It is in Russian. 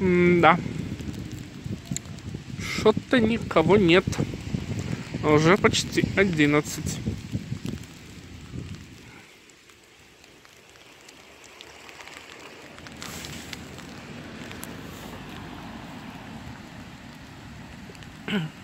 М да. Что-то никого нет. Уже почти 11. Mm-hmm.